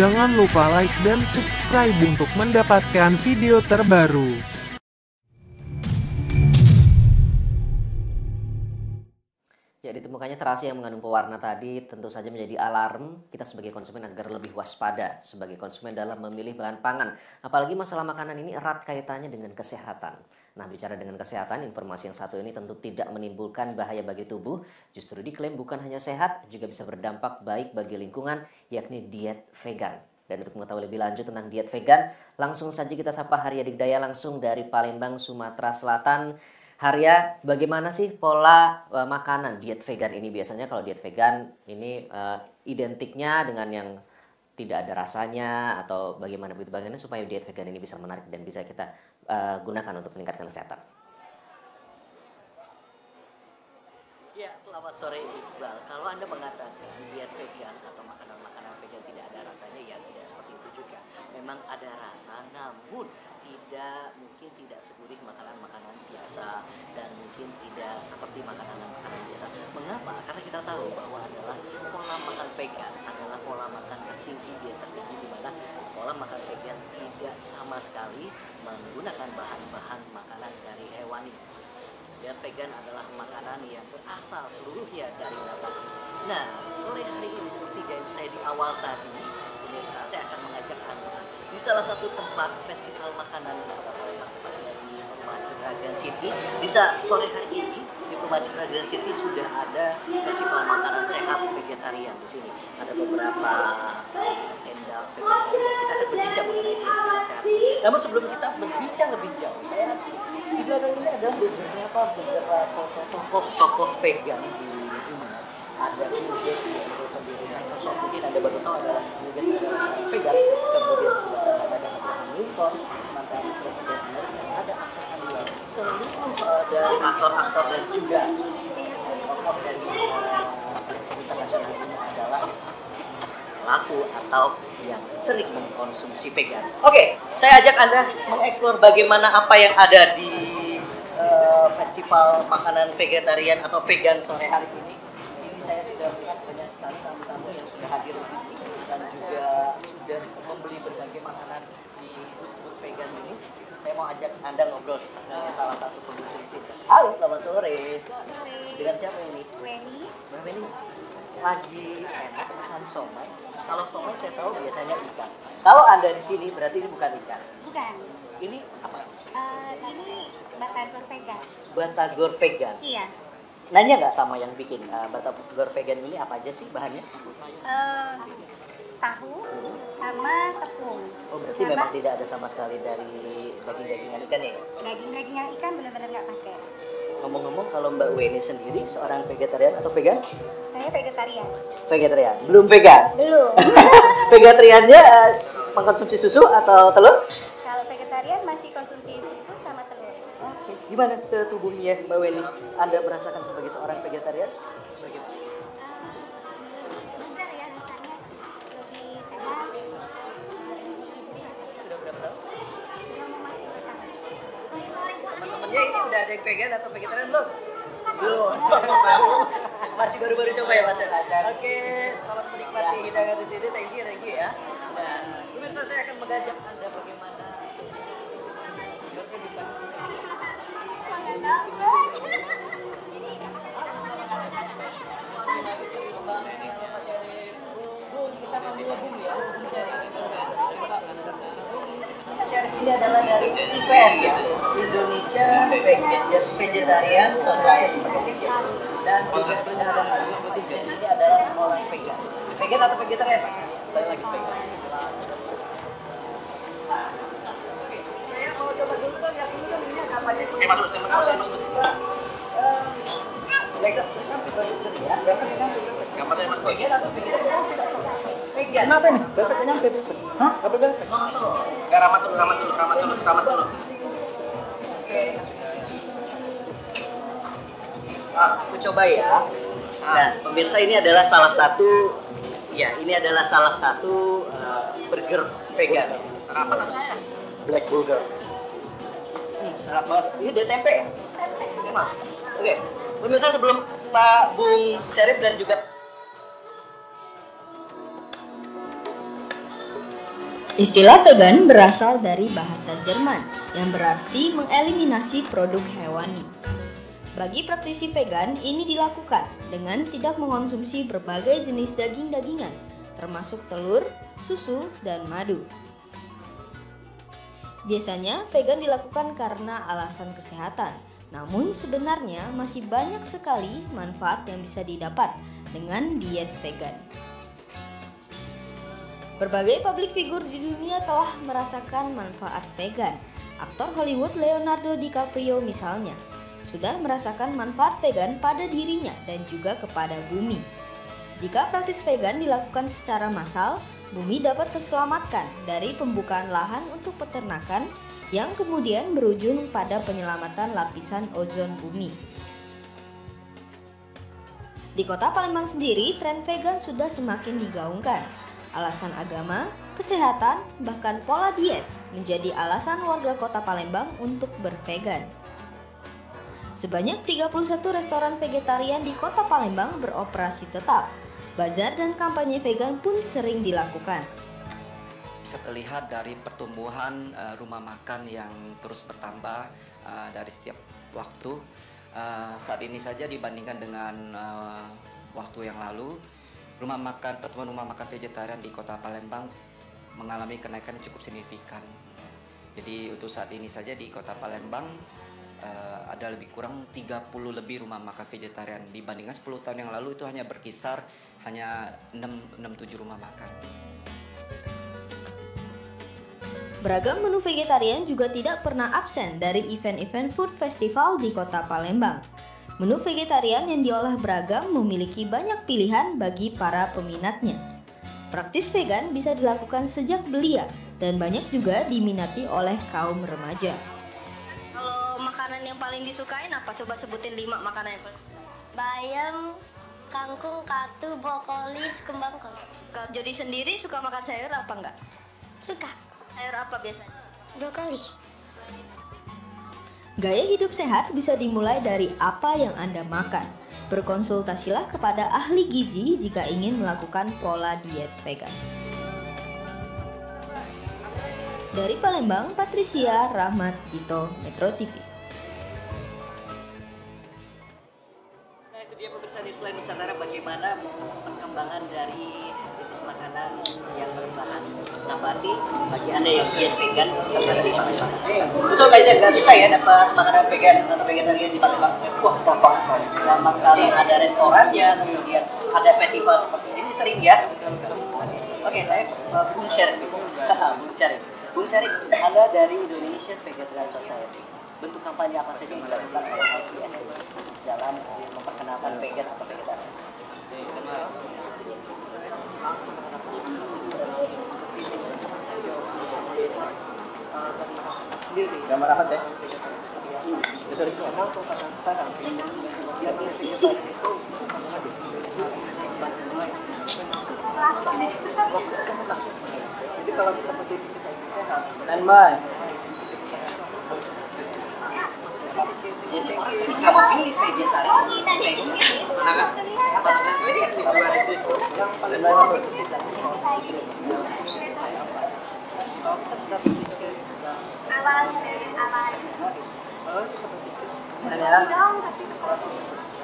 Jangan lupa like dan subscribe untuk mendapatkan video terbaru. Ya, ditemukannya terasi yang mengandung pewarna tadi tentu saja menjadi alarm kita sebagai konsumen agar lebih waspada sebagai konsumen dalam memilih bahan pangan. Apalagi masalah makanan ini erat kaitannya dengan kesehatan. Nah, bicara dengan kesehatan, informasi yang satu ini tentu tidak menimbulkan bahaya bagi tubuh, justru diklaim bukan hanya sehat, juga bisa berdampak baik bagi lingkungan, yakni diet vegan. Dan untuk mengetahui lebih lanjut tentang diet vegan, langsung saja kita sapa Haria Digdaya langsung dari Palembang, Sumatera Selatan. Haria, bagaimana sih pola uh, makanan diet vegan ini biasanya kalau diet vegan ini uh, identiknya dengan yang tidak ada rasanya atau bagaimana begitu bagaimana supaya diet vegan ini bisa menarik dan bisa kita uh, gunakan untuk meningkatkan kesehatan. Ya, selamat sore Iqbal. Kalau Anda mengatakan diet vegan atau makanan-makanan vegan tidak ada rasanya, ya tidak seperti itu juga. Memang ada rasa, namun tidak mungkin tidak segurih makanan-makanan biasa dan mungkin tidak seperti makanan-makanan biasa. Mengapa? Karena kita tahu bahwa adalah pola makan vegan adalah pola makan tertinggi diet tertinggi di mana pola makan vegan tidak sama sekali menggunakan bahan-bahan makanan dari hewani. Diet vegan adalah makanan yang berasal seluruhnya dari nabati. Nah, sore hari ini seperti yang saya di awal tadi, pemirsa, saya akan mengajak Anda di salah satu tempat festival makanan di Citra Grand City. Bisa sore hari ini di Rumah City sudah ada festival makanan sehat vegetarian di sini. Ada beberapa Kita berbincang. Namun sebelum kita berbincang lebih jauh, saya di belakang ini ada beberapa beberapa tokoh-tokoh vegan di sini. Ada Microsoft mungkin anda baru tahu adalah Bill vegan. Kemudian sebelah sana ada Abraham Lincoln, mantan presiden Amerika. Ada aktor Andi seluruh uh, dari aktor-aktor dan juga tokoh dari uh, internasional ini adalah pelaku atau yang sering mengkonsumsi vegan. Oke, saya ajak Anda mengeksplor bagaimana apa yang ada di uh, festival makanan vegetarian atau vegan sore hari ini. Di sini saya sudah melihat banyak sekali tamu-tamu yang sudah hadir di sini dan juga sudah membeli berbagai makanan di booth vegan ini. Saya mau ajak Anda ngobrol dengan salah satu pengunjung di sini. Halo, selamat sore. Sore. Dengan siapa ini? Weni. Mbak Meli lagi enak makan somai. Kalau somai saya tahu biasanya ikan. Kalau anda di sini berarti ini bukan ikan. Bukan. Ini apa? Eh, ini batagor vegan. Batagor vegan. Iya. Nanya nggak sama yang bikin uh, batagor vegan ini apa aja sih bahannya? Eh, tahu sama tepung. Oh berarti Sama memang tidak ada sama sekali dari daging-dagingan ikan ya? Daging-dagingnya ikan pakai. Ngomong-ngomong kalau Mbak Weni sendiri seorang vegetarian atau vegan? Saya vegetarian. Vegetarian. Belum vegan. Belum. Vegetariannya uh, mengkonsumsi susu atau telur? Kalau vegetarian masih konsumsi susu sama telur. Oke. Gimana ke tubuhnya Mbak Weni? Anda merasakan sebagai seorang vegetarian? Bagaimana? Sebentar ya udah ada yang vegan atau vegetarian belum? Belum. Masih baru-baru coba ya Mas ya? Oke, selamat menikmati hidangan di sini. Thank you, thank you ya. Dan pemirsa saya akan mengajak Anda bagaimana ini adalah dari event ya Indonesia Vegan- Vegetarian Society dan juga jadi ini adalah semua orang vegan vegan atau vegetarian saya lagi vegan saya mau coba dulu kan lihat dulu kan ini ada apa aja sih Oke, masuk, masuk, masuk, masuk. Vegan, ya, Bapak vegan, vegan atau vegetarian? Vegan. Kenapa nih? Bapak kenapa? Hah? Bapak vegan? Enggak ramat dulu, ramat dulu, ramat dulu, ramat dulu. Aku coba ya. Nah, pemirsa ini adalah salah satu ya, ini adalah salah satu uh, burger vegan. Apa namanya? Black burger. Hmm. Ini ada tempe ya? Oke. Pemirsa sebelum Pak Bung Syarif dan juga Istilah vegan berasal dari bahasa Jerman yang berarti mengeliminasi produk hewani. Bagi praktisi vegan, ini dilakukan dengan tidak mengonsumsi berbagai jenis daging-dagingan, termasuk telur, susu, dan madu. Biasanya, vegan dilakukan karena alasan kesehatan, namun sebenarnya masih banyak sekali manfaat yang bisa didapat dengan diet vegan. Berbagai publik figur di dunia telah merasakan manfaat vegan. Aktor Hollywood Leonardo DiCaprio misalnya sudah merasakan manfaat vegan pada dirinya dan juga kepada bumi. Jika praktis vegan dilakukan secara massal, bumi dapat terselamatkan dari pembukaan lahan untuk peternakan yang kemudian berujung pada penyelamatan lapisan ozon bumi. Di kota Palembang sendiri, tren vegan sudah semakin digaungkan. Alasan agama, kesehatan, bahkan pola diet menjadi alasan warga kota Palembang untuk bervegan. Sebanyak 31 restoran vegetarian di kota Palembang beroperasi tetap. Bazar dan kampanye vegan pun sering dilakukan. Bisa terlihat dari pertumbuhan uh, rumah makan yang terus bertambah uh, dari setiap waktu. Uh, saat ini saja dibandingkan dengan waktu yang lalu, rumah makan pertemuan rumah makan vegetarian di kota Palembang mengalami kenaikan yang cukup signifikan. Jadi untuk saat ini saja di kota Palembang uh, ada lebih kurang 30 lebih rumah makan vegetarian dibandingkan 10 tahun yang lalu itu hanya berkisar hanya 6 6 7 rumah makan. Beragam menu vegetarian juga tidak pernah absen dari event-event food festival di kota Palembang. Menu vegetarian yang diolah beragam memiliki banyak pilihan bagi para peminatnya. Praktis vegan bisa dilakukan sejak belia dan banyak juga diminati oleh kaum remaja. Makanan yang paling disukain apa? Coba sebutin lima makanan yang paling disukain. Bayam, kangkung, katu, brokoli, kembang kol. Kalau Jody sendiri suka makan sayur apa enggak? Suka. Sayur apa biasanya? Brokoli. Gaya hidup sehat bisa dimulai dari apa yang Anda makan. Berkonsultasilah kepada ahli gizi jika ingin melakukan pola diet vegan. Dari Palembang, Patricia Rahmat Dito, Metro TV. Anda yang diet vegan. Betul Pak Izen, nggak susah ya dapat makanan vegan atau vegetarian di Palembang? Wah gampang sekali. Gampang sekali. Ada restorannya, kemudian ada festival seperti ini. Sering ya. Oke, saya uh, Bung Syarif. Bung Syarif. Bung Syarif, Anda dari Indonesian Vegetarian Society. Bentuk kampanye apa saja yang dilakukan oleh LPS dalam memperkenalkan vegan atau vegetarian? Sendiri Gambar apa teh? sorry karena untuk karena sekarang yang vegetarian itu jadi kalau kita kita ingin sehat. Jadi pilih vegetarian yang paling bagus kita kalau kita sudah berpikir sudah Awal, awal. kalau kita berpikir Mana Dong, tapi kalau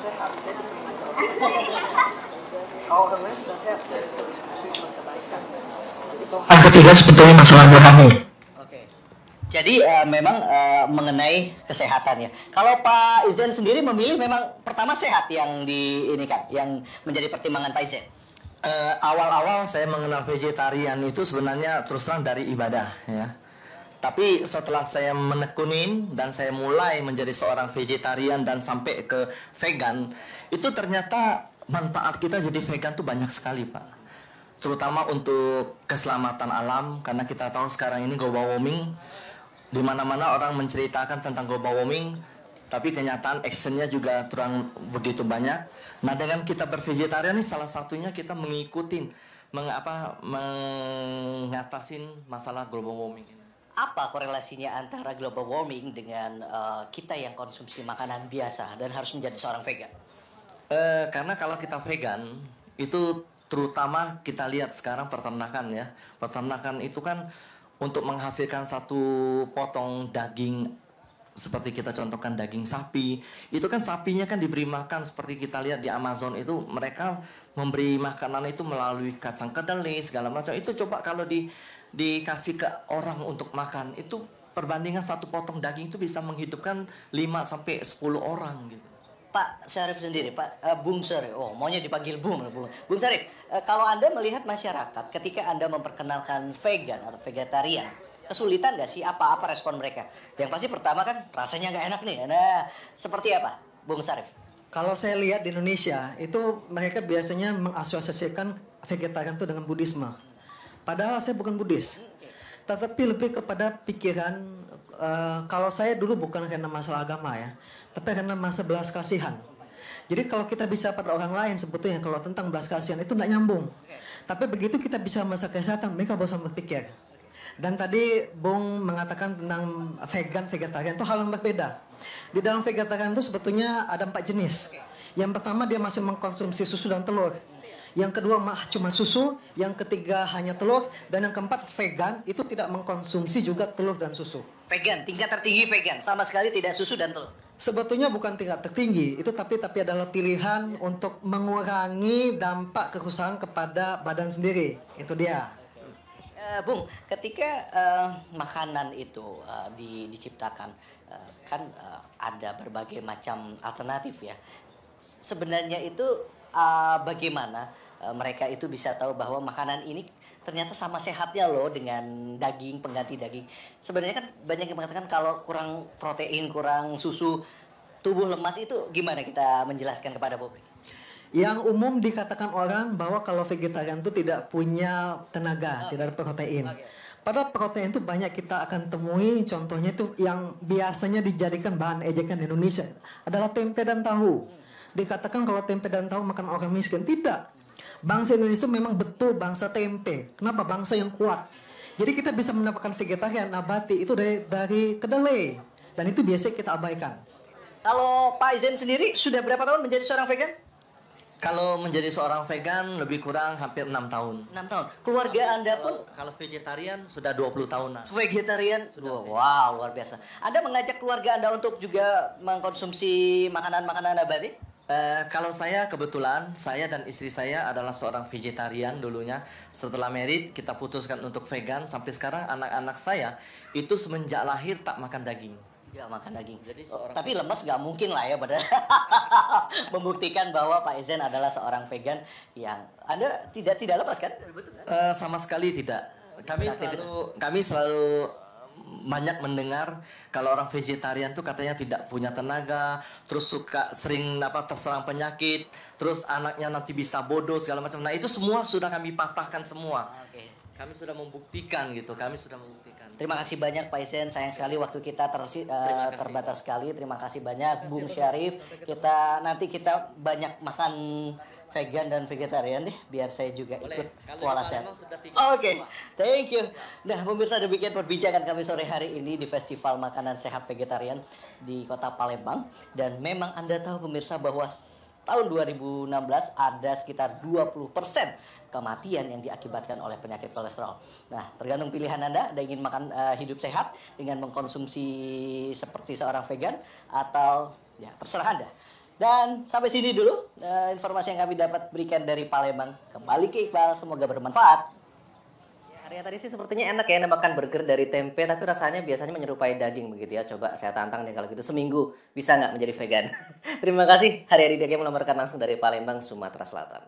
sehat kalau orang lain sudah sehat kebaikan Yang ketiga sebetulnya masalah rohani. Oke. Jadi eh, memang eh, mengenai kesehatan ya. Kalau Pak Izen sendiri memilih memang pertama sehat yang di ini kan, yang menjadi pertimbangan Pak Izen. Eh, awal-awal saya mengenal vegetarian itu sebenarnya terus terang dari ibadah ya. Tapi setelah saya menekunin dan saya mulai menjadi seorang vegetarian dan sampai ke vegan, itu ternyata manfaat kita jadi vegan tuh banyak sekali, Pak. Terutama untuk keselamatan alam karena kita tahu sekarang ini global warming di mana-mana orang menceritakan tentang global warming, tapi kenyataan actionnya juga terang begitu banyak. Nah, dengan kita bervegetarian ini salah satunya kita mengikuti mengapa mengatasin masalah global warming ini. Apa korelasinya antara global warming dengan eh, kita yang konsumsi makanan biasa dan harus menjadi seorang vegan? Eh, karena kalau kita vegan itu terutama kita lihat sekarang peternakan ya. Peternakan itu kan untuk menghasilkan satu potong daging seperti kita contohkan daging sapi, itu kan sapinya kan diberi makan seperti kita lihat di Amazon itu mereka memberi makanan itu melalui kacang kedelai segala macam. Itu coba kalau di dikasih ke orang untuk makan itu perbandingan satu potong daging itu bisa menghidupkan 5 sampai 10 orang gitu. Pak Syarif sendiri, Pak uh, Bung Syarif. Oh, maunya dipanggil Bung, Bung. Bung Syarif, uh, kalau Anda melihat masyarakat ketika Anda memperkenalkan vegan atau vegetarian, kesulitan nggak sih apa-apa respon mereka? Yang pasti pertama kan rasanya nggak enak nih. Nah, seperti apa, Bung Syarif? Kalau saya lihat di Indonesia, itu mereka biasanya mengasosiasikan vegetarian itu dengan Buddhisme. Padahal saya bukan Buddhis. Tetapi lebih kepada pikiran, uh, kalau saya dulu bukan karena masalah agama ya, tapi karena masa belas kasihan. Jadi kalau kita bisa pada orang lain sebetulnya kalau tentang belas kasihan itu tidak nyambung. Tapi begitu kita bisa masa kesehatan, mereka bosan berpikir. Dan tadi Bung mengatakan tentang vegan, vegetarian itu hal yang berbeda. Di dalam vegetarian itu sebetulnya ada empat jenis. Yang pertama dia masih mengkonsumsi susu dan telur. Yang kedua mah cuma susu, yang ketiga hanya telur, dan yang keempat vegan itu tidak mengkonsumsi juga telur dan susu. Vegan, tingkat tertinggi vegan, sama sekali tidak susu dan telur. Sebetulnya bukan tingkat tertinggi, itu tapi tapi adalah pilihan untuk mengurangi dampak kerusakan kepada badan sendiri. Itu dia. Uh, Bung, ketika uh, makanan itu uh, di, diciptakan, uh, kan uh, ada berbagai macam alternatif ya. Sebenarnya itu uh, bagaimana uh, mereka itu bisa tahu bahwa makanan ini ternyata sama sehatnya loh dengan daging pengganti daging. Sebenarnya kan banyak yang mengatakan kalau kurang protein, kurang susu, tubuh lemas itu gimana kita menjelaskan kepada publik? Yang umum dikatakan orang bahwa kalau vegetarian itu tidak punya tenaga, oh. tidak ada protein. Okay. Padahal protein itu banyak kita akan temui contohnya itu yang biasanya dijadikan bahan ejekan di Indonesia adalah tempe dan tahu. Dikatakan kalau tempe dan tahu makan orang miskin, tidak. Bangsa Indonesia memang betul bangsa tempe. Kenapa? Bangsa yang kuat. Jadi kita bisa mendapatkan vegetarian nabati itu dari dari kedelai dan itu biasa kita abaikan. Kalau Pak Izen sendiri sudah berapa tahun menjadi seorang vegan? Kalau menjadi seorang vegan lebih kurang hampir enam tahun. Enam tahun. Keluarga Anda pun kalau vegetarian sudah 20 tahunan. Vegetarian? Sudah wow, luar biasa. Anda mengajak keluarga Anda untuk juga mengkonsumsi makanan-makanan nabati? Uh, kalau saya kebetulan saya dan istri saya adalah seorang vegetarian dulunya. Setelah merit kita putuskan untuk vegan sampai sekarang anak-anak saya itu semenjak lahir tak makan daging. Gak makan daging. Jadi oh, tapi lemas gak mungkin lah ya pada membuktikan bahwa Pak Izen adalah seorang vegan yang Anda tidak tidak lepas kan? Betul kan? Uh, sama sekali tidak. Kami selalu kami selalu banyak mendengar kalau orang vegetarian tuh katanya tidak punya tenaga, terus suka sering apa terserang penyakit, terus anaknya nanti bisa bodoh segala macam. Nah, itu semua sudah kami patahkan semua. Oke. Kami sudah membuktikan gitu, kami sudah membuktikan. Terima kasih banyak Pak Isen, sayang sekali waktu kita tersi, uh, terbatas sekali. Terima kasih banyak Bung Syarif. Kita nanti kita banyak makan vegan dan vegetarian deh biar saya juga Boleh. ikut pola sehat. Oke, okay. thank you. Nah, pemirsa demikian perbincangan kami sore hari ini di Festival Makanan Sehat Vegetarian di Kota Palembang dan memang Anda tahu pemirsa bahwa tahun 2016 ada sekitar 20% kematian yang diakibatkan oleh penyakit kolesterol. Nah, tergantung pilihan Anda, Anda ingin makan uh, hidup sehat dengan mengkonsumsi seperti seorang vegan atau ya terserah Anda. Dan sampai sini dulu uh, informasi yang kami dapat berikan dari Palembang. Kembali ke Iqbal, semoga bermanfaat. Arya tadi sih sepertinya enak ya makan burger dari tempe tapi rasanya biasanya menyerupai daging begitu ya. Coba saya tantang nih kalau gitu seminggu bisa nggak menjadi vegan. Terima kasih Hari Hari Daki melamarkan langsung dari Palembang, Sumatera Selatan.